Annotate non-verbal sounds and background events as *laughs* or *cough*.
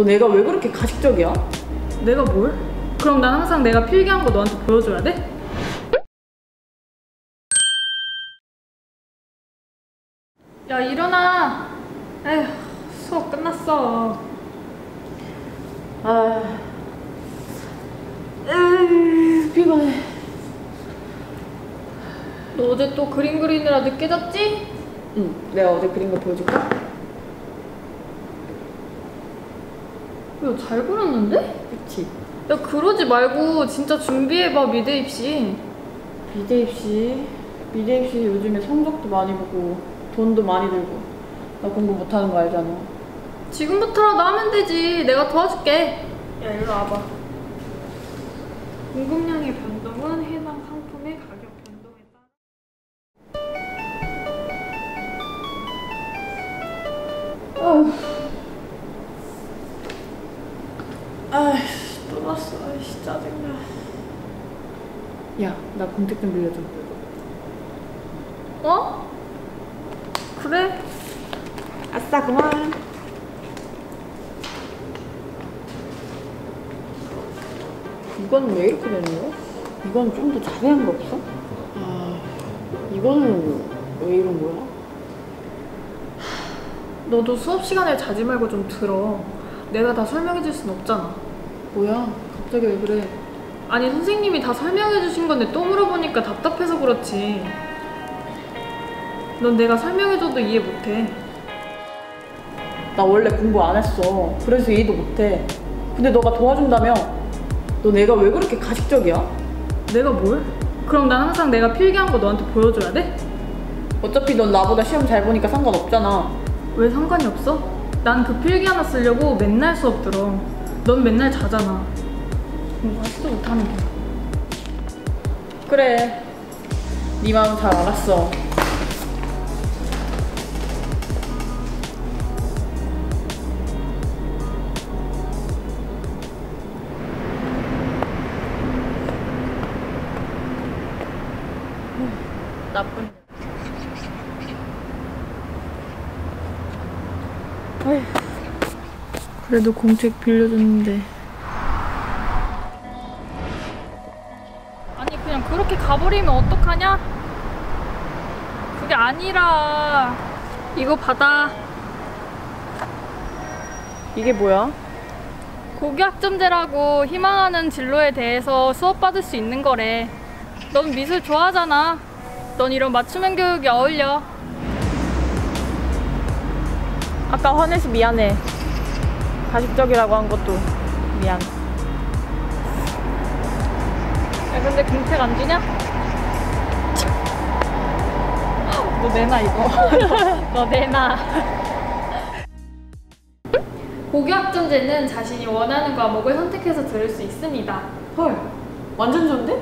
너 내가 왜 그렇게 가식적이야? 내가 뭘? 그럼 난 항상 내가 필기한 거 너한테 보여줘야 돼? 야 일어나 에휴 수업 끝났어 아, 에이, 피곤해. 너 어제 또 그림 그리느라 늦게 잤지? 응, 내가 어제 그린 거 보여줄까? 야 잘 그렸는데? 그치. 야 그러지 말고 진짜 준비해봐 미대 입시. 미대 입시, 미대 입시 요즘에 성적도 많이 보고 돈도 많이 들고. 나 공부 못하는 거 알잖아. 지금부터라도 하면 되지. 내가 도와줄게. 야 일로 와봐. 공급량의 변동은 해당 상품의 가격 변동에 따라. 아이씨, 또 났어. 아이씨, 짜증나. 야, 나 공책 좀 빌려줘. 어? 그래 아싸, 그만. 이건 왜 이렇게 되는 거야? 이건 좀 더 자세한 거 없어? 아, 이거는 왜 이런 거야? 너도 수업 시간에 자지 말고 좀 들어 내가 다 설명해 줄 순 없잖아 뭐야? 갑자기 왜 그래? 아니 선생님이 다 설명해 주신 건데 또 물어보니까 답답해서 그렇지 넌 내가 설명해줘도 이해 못해 나 원래 공부 안 했어. 그래서 이해도 못해. 근데 너가 도와준다며? 너 내가 왜 그렇게 가식적이야? 내가 뭘? 그럼 난 항상 내가 필기한 거 너한테 보여줘야 돼? 어차피 넌 나보다 시험 잘 보니까 상관없잖아. 왜 상관이 없어? 난 그 필기 하나 쓰려고 맨날 수업 들어. 넌 맨날 자잖아. 공부 하지도 못하는 게. 그래. 네 마음 잘 알았어. 나쁜. 그래도 공책 빌려줬는데. 그냥 그렇게 가버리면 어떡하냐? 그게 아니라 이거 받아. 이게 뭐야? 고교학점제라고 희망하는 진로에 대해서 수업 받을 수 있는 거래. 넌 미술 좋아하잖아. 넌 이런 맞춤형 교육이 어울려. 아까 화내서 미안해. 가식적이라고 한 것도 미안. 야 근데 공책 안 주냐? 너 내놔 이거. *laughs* 너 내놔. 고교학점제는 자신이 원하는 과목을 선택해서 들을 수 있습니다. 헐, 완전 좋은데?